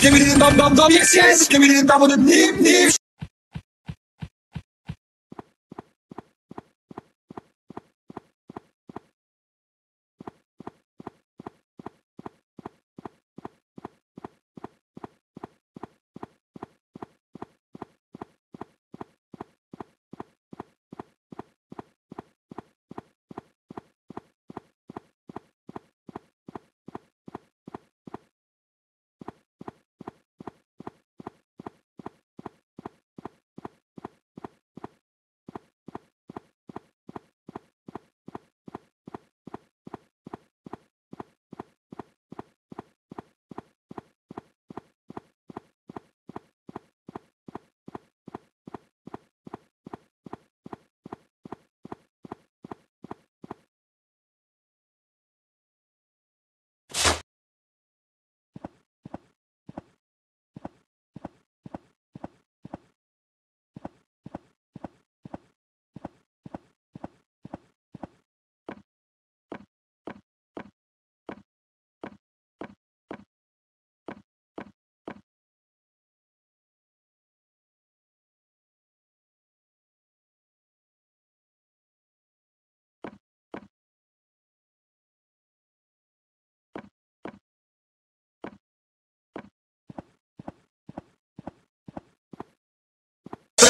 Give me the bum bum bum, yes yes. Give me the bum bum bum, nip nip.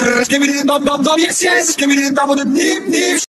Give me the bum bum bum, yes yes. Give me the double the nip nip.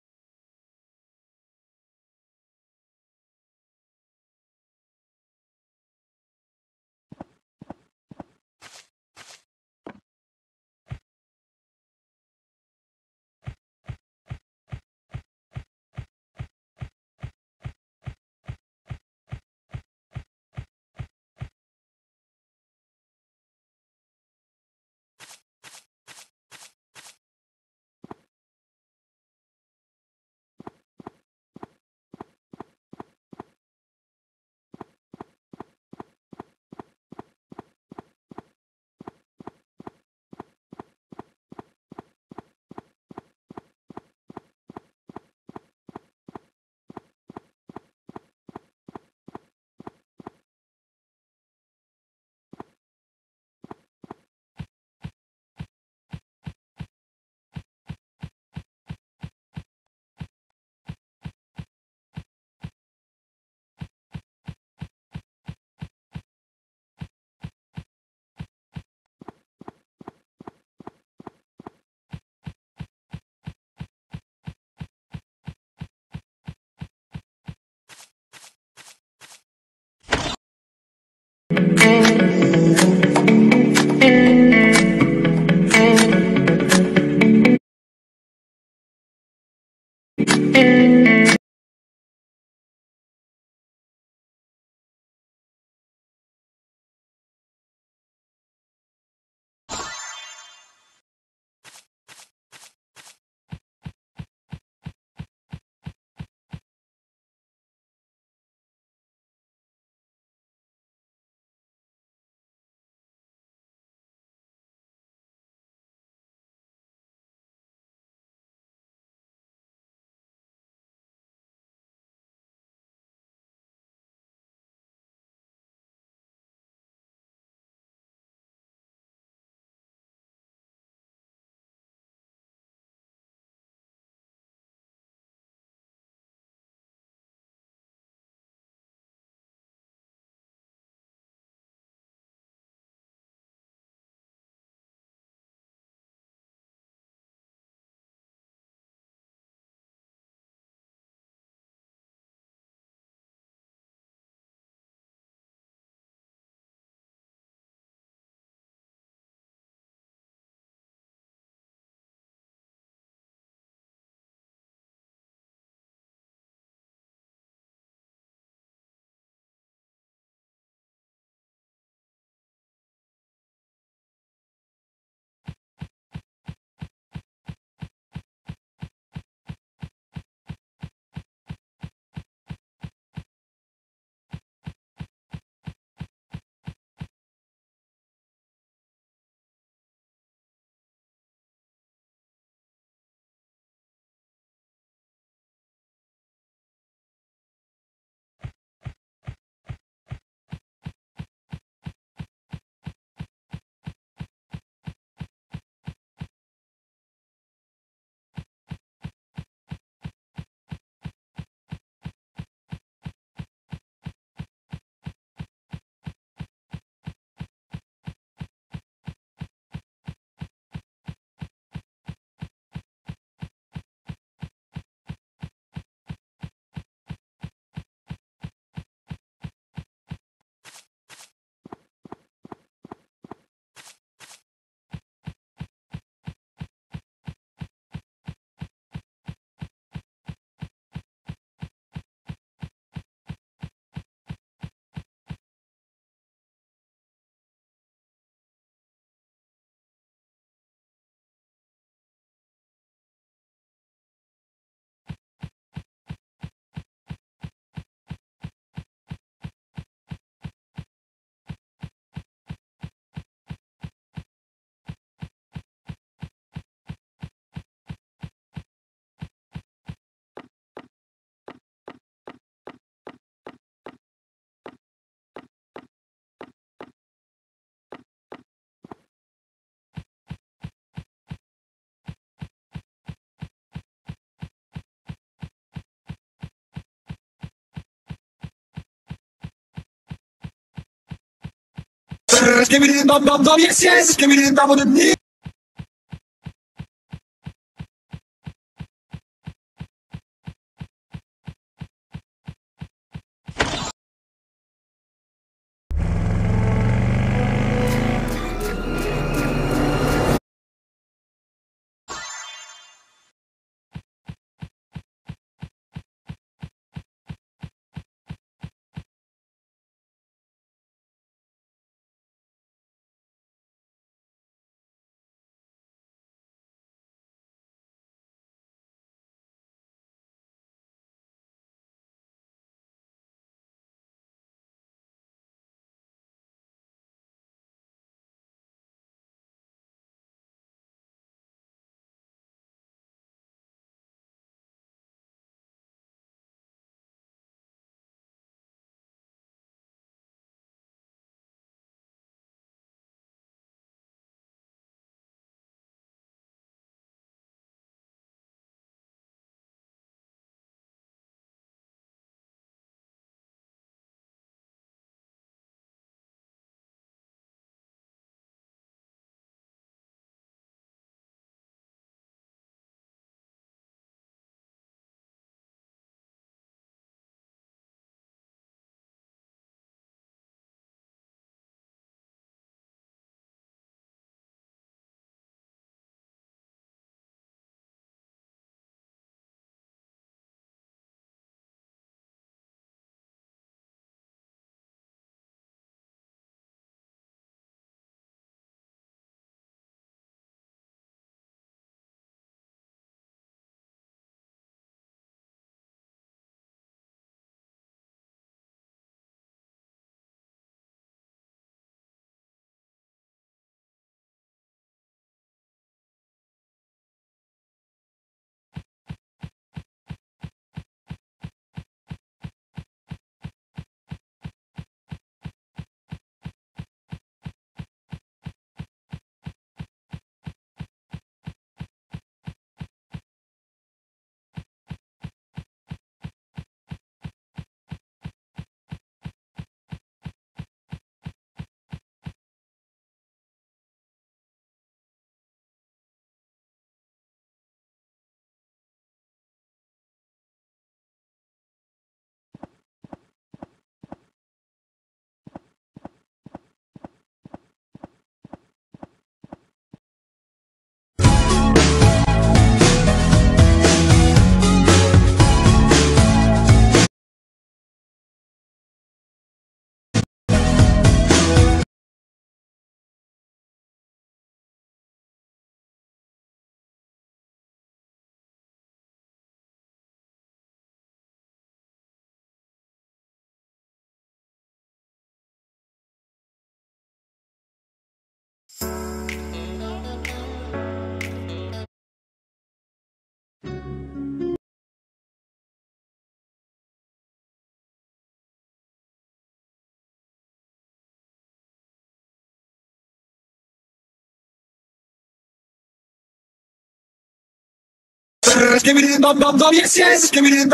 Deep deep. skibidi dum dum dum, yes yes, skibidi dum dum dum. Skibidi dum dum dum, yes yes, skibidi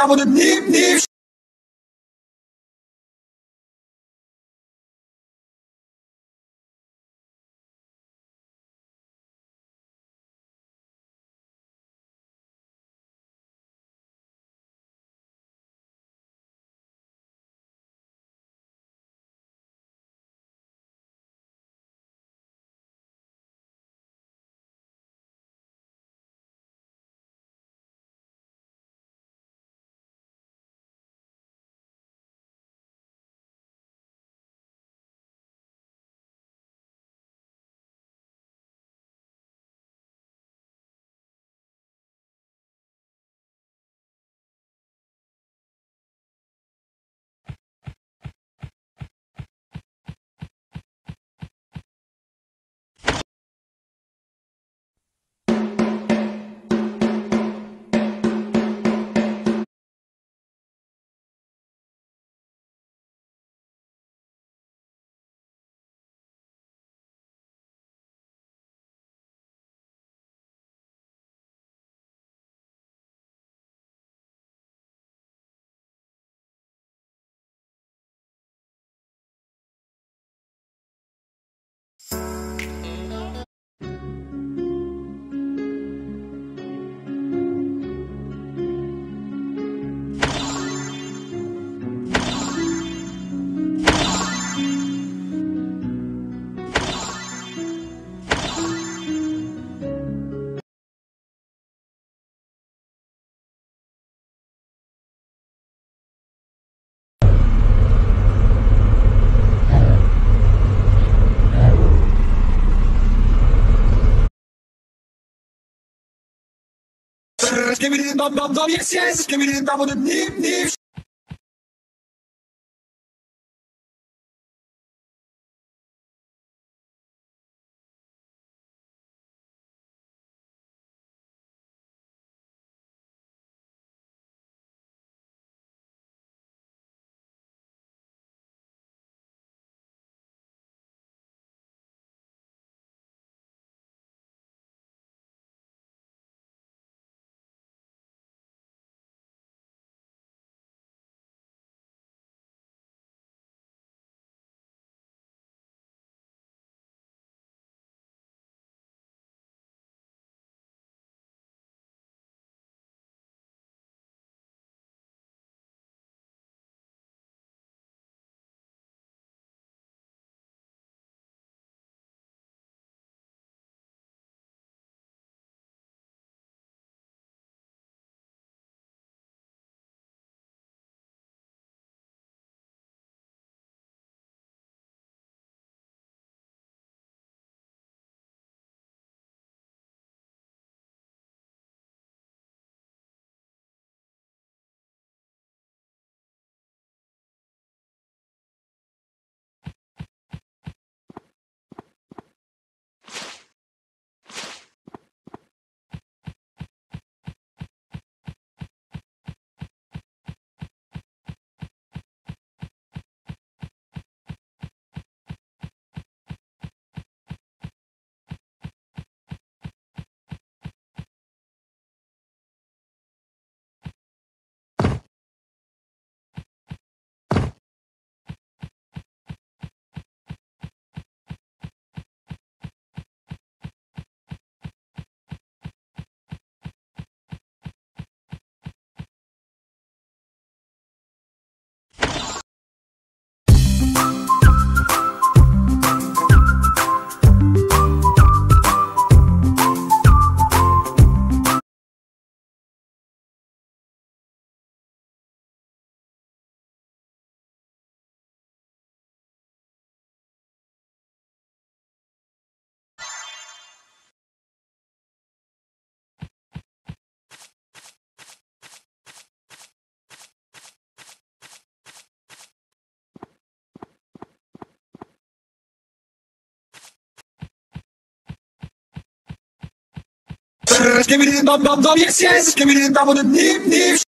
dum dum dum, Skibidi dum dum dum yes yes Skibidi dum dum Give me the dum dum dum, yes yes. Give me the dum dum dum, nip nip.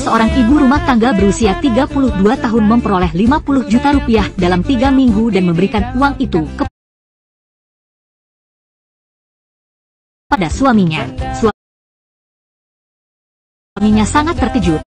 Seorang ibu rumah tangga berusia 32 tahun memperoleh 50 juta rupiah dalam tiga minggu dan memberikan uang itu kepada suaminya. Suaminya sangat terkejut.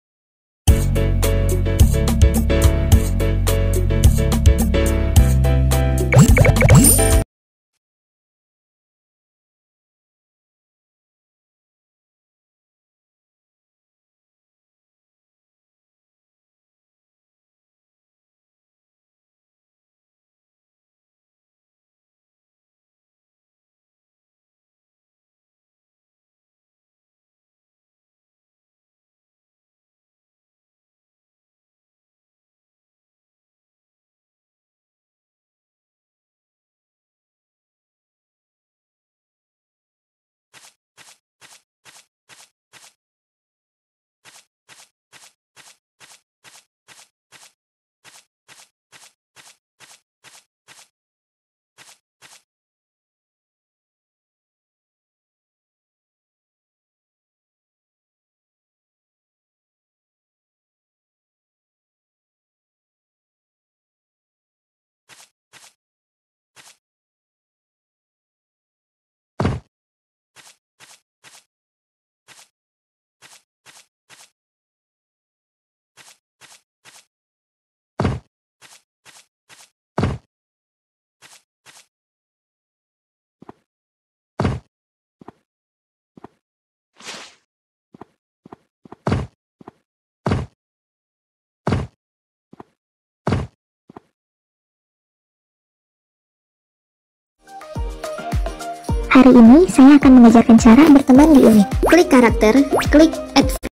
Hari ini saya akan mengajarkan cara berteman di Uni. Klik karakter, klik add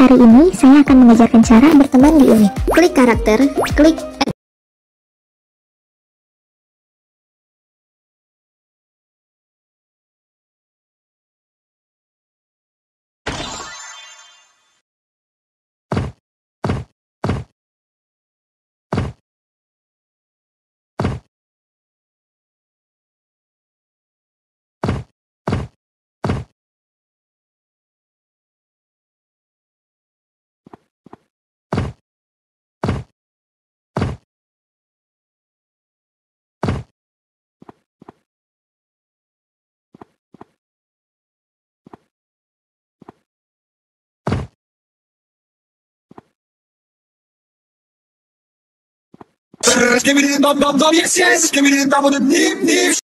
Hari ini saya akan mengajarkan cara berteman di Uni. Klik karakter, klik yes, yes, give me the number, yes, yes, give me the dat yes, yes,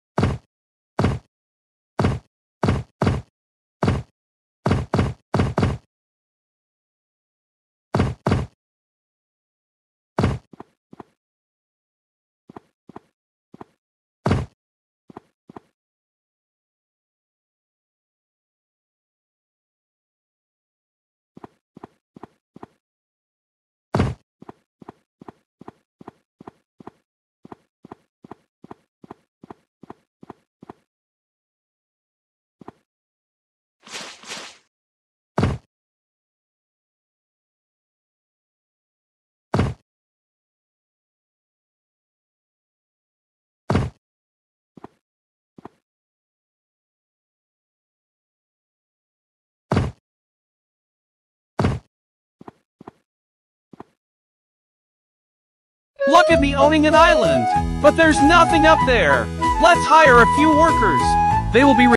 Look at me owning an island! But there's nothing up there! Let's hire a few workers! They will be